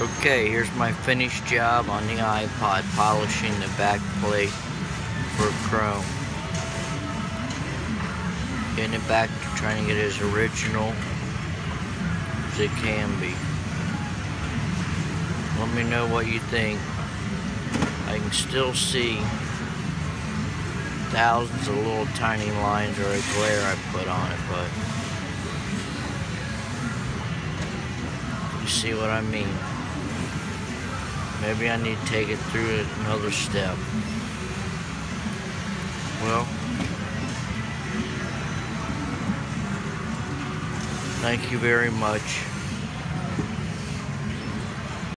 Okay, here's my finished job on the iPod, polishing the back plate for chrome. Getting it back to trying to get as original as it can be. Let me know what you think. I can still see thousands of little tiny lines or a glare I put on it, but you see what I mean. Maybe I need to take it through another step. Well, thank you very much.